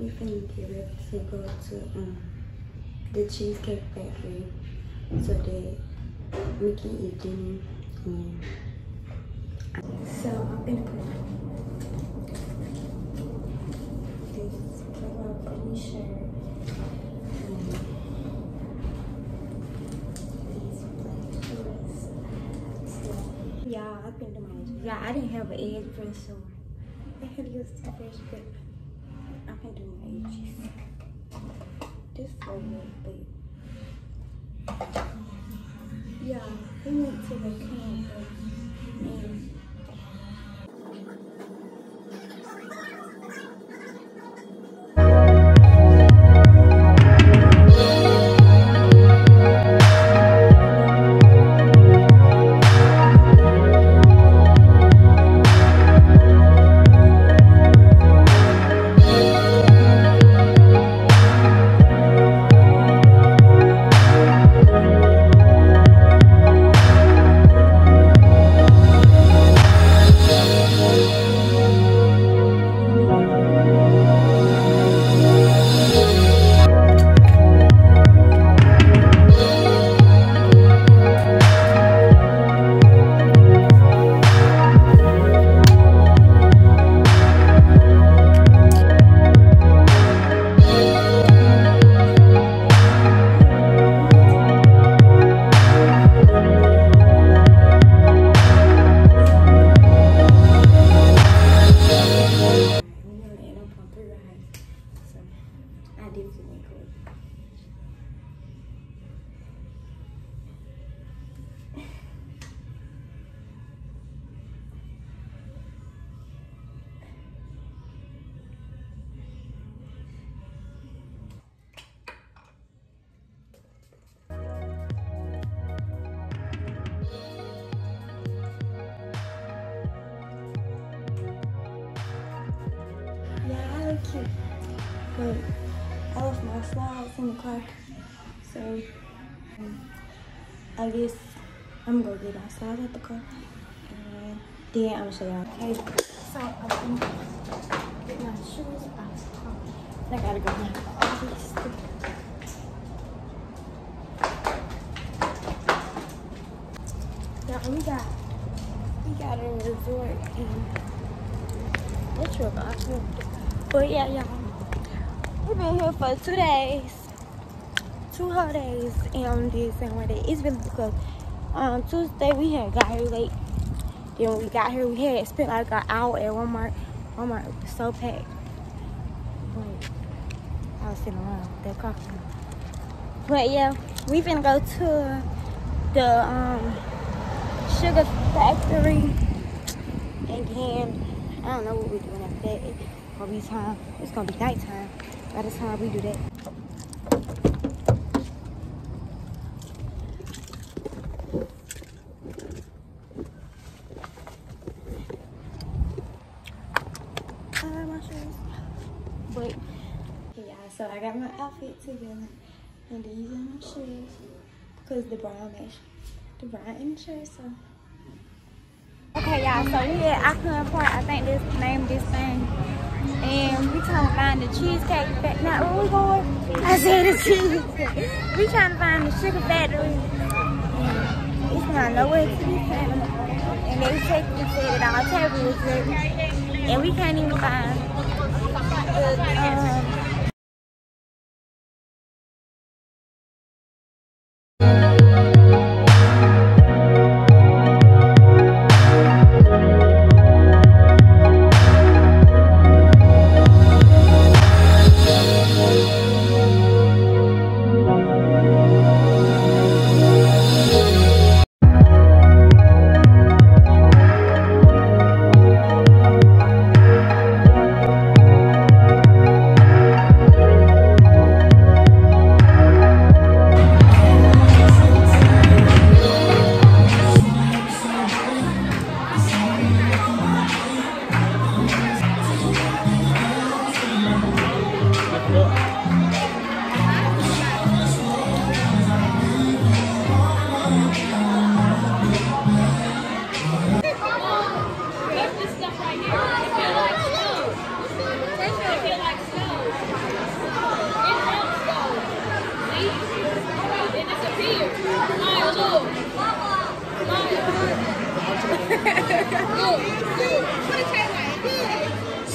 we finna get ready to go to um, the Cheesecake Factory so that we can eat dinner. And so I'm gonna put this shirt. So, yeah, I've been to my yeah. I didn't have an edge press, so I had to use the fresh but I can do my edges. This so good, but yeah, we went to the camp cute. But I left my slides in the car. So um, I guess I'm gonna go get my slides at the car. And then I'm gonna show y'all. Okay, so I'm gonna get my shoes out the car. I gotta go get all these stuff. Yeah, we got we got a resort in What's your bathroom? But yeah, y'all. We've been here for two days. Two whole days and this and one day. It's really because um Tuesday we had got here late. Then when we got here we had spent like an hour at Walmart. Walmart was so packed. But I was sitting around that coffee. But yeah, we finna go to the um sugar factory and I don't know what we're doing after that. Be time. It's gonna be nighttime by the time we do that. I like my shoes. But yeah, so I got my outfit together and these are my shoes. Cause the brown match the brown in the shirt, so Okay, y'all, so we at Auckland Park. I think this name this thing. And we trying to find the cheesecake factory. Now, where we going? I said the cheesecake. We trying to find the sugar factory. It's not nowhere to be found. And they checked and said that our table was ready. And we can't even find the,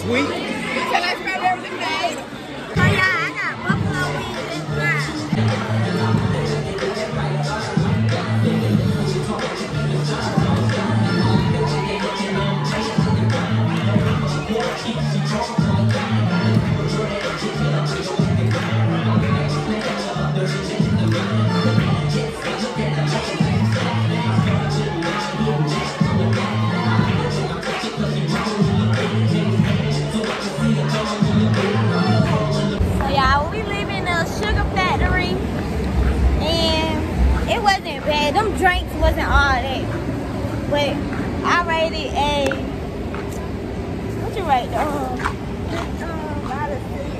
归。Wasn't bad. Them drinks wasn't all that, but I rated a. What you rate? Um, um,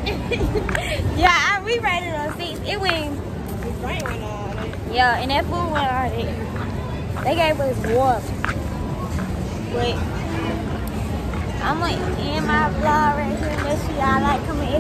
yeah, I we rated on six. It went. Yeah, and that food went all that. They gave us water, but. I'm gonna end my vlog right here. Make sure y'all like, comment,